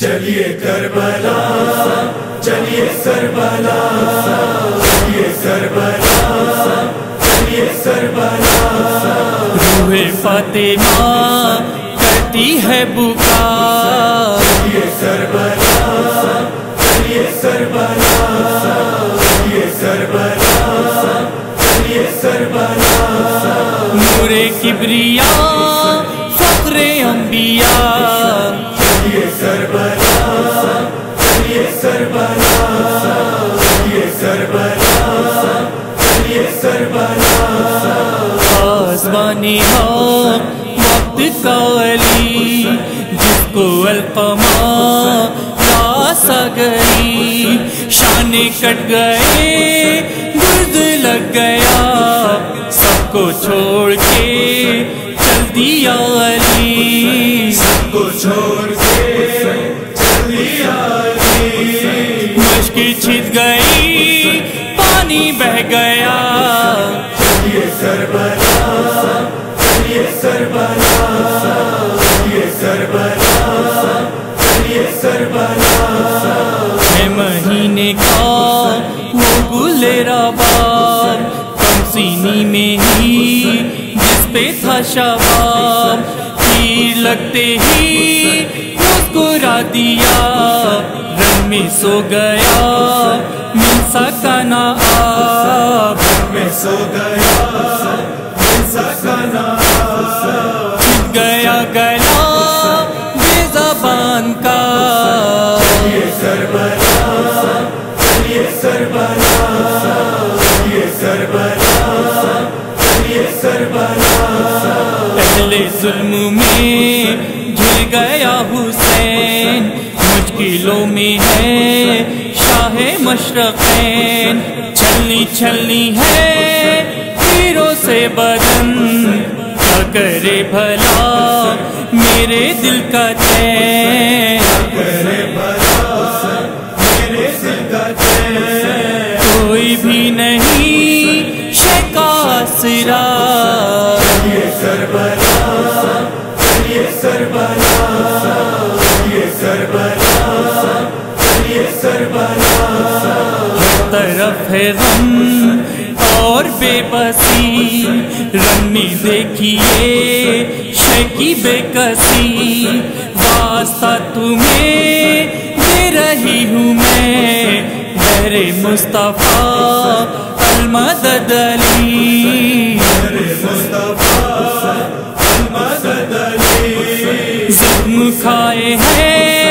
चलिए करबला चलिए करबला चलिए करबला चलिए करबला रूहे फातिमा करती है बुकार चलिए करबला चलिए करबला चलिए करबला चलिए करबला नूरे किबरिया फक्रे अंबिया। आसमानी हक वक्त का अली जिसको अल्पमा रासा गई। शाने कट गए गुर्द लग गया। सबको छोड़ के चल दिया अली को छोड़ मुश्किल छिद गई पानी बह गया। करबला चलिए करबला चलिए करबला है महीने का वो गुलेरा कम सीनी में ही जिस पे था शबाब लगते ही मुस्कुरा दिया। में सो गया मिल सका ना आप मैं सो गया मिल सका ना गया गला बेजबान का। चलिए करबला चलिए करबला चलिए करबला चलिए करबला पहले जुल्म में झुल गया हुसैन मुश्किलों में है, शाह मशरकैन छलनी छलनी है तीरों से बदन। करे भला, मेरे दिल का चैन। करे भला मेरे दिल का चैन कोई भी नहीं, शेका सिरा। चलिए करबला चलिए तरफ़ है गम और बेबसी। रंग में देखिए, शकी बेकसी। वास्ता तुम्हें दे रही हूँ मैं। बहरे मुस्तफ़ा अलमदद अली। मेरे खाए हैं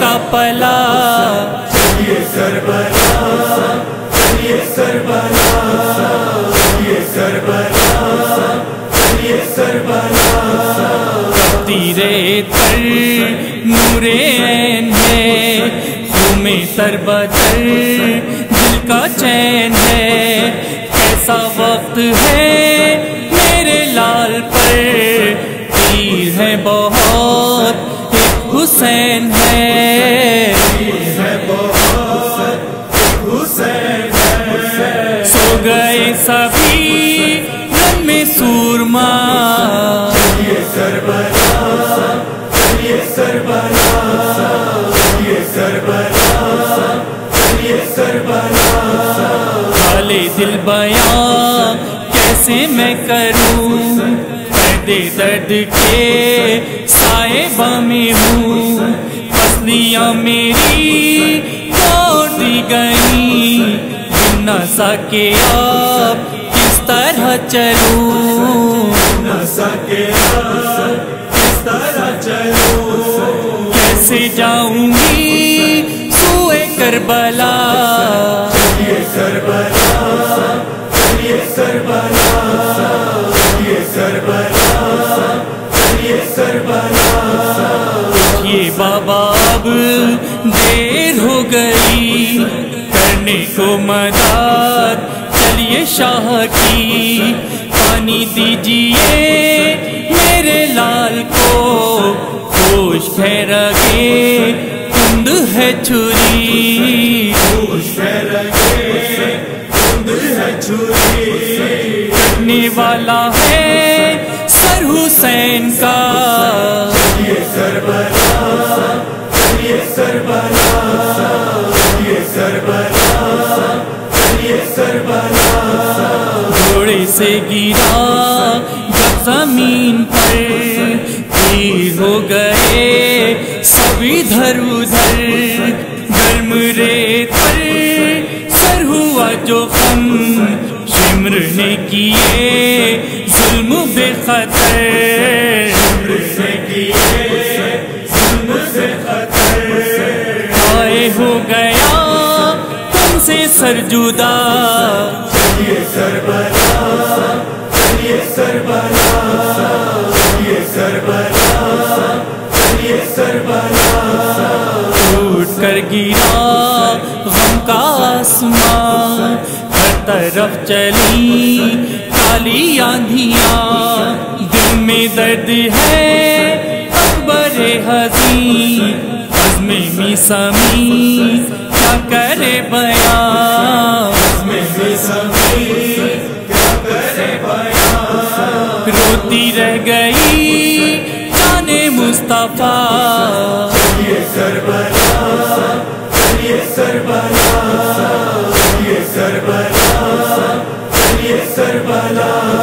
का पला। करबला तीरे तर, नूरे है घूमे तर दिल का चैन है। कैसा वक्त है मेरे लाल पर? तीर है बहुत, एक हुसैन है। सो गए सभी हाले दिल बया कैसे मैं करूँ? दे दर्द के साए में हूँ। पसलियाँ मेरी तोड़ दी गई। न सके आप किस तरह चलूँ? न सके किस तरह चलो? कैसे जाऊँगी? सुए करबला को मदद चलिए शाह की पानी दीजिए मेरे लाल को होश ठहरगे कुंद है छुरी। होश में लगे कुंद है छुरी। वाला है सर हुसैन का। ये करबला से गिरा, जब ज़मीन पर तीर हो गए सभी इधर उधर गर्म रेत पर सर हुआ जो खम शिमर ने किए, जुल्म बेखतर। से किए जुल्म से आए हो गया तुमसे सर जुदा चलिए गिरा गम का आसमां हर तरफ़ चली काली आंधिया। दिल में दर्द है अकबर हजी अज़्मे मिसमी क्या करे बयां में भी सभी क्या करे बयां रोती रह गई जाने मुस्तफ़ा। चलिए सरबला सरबला ये सरबला ये सरबला।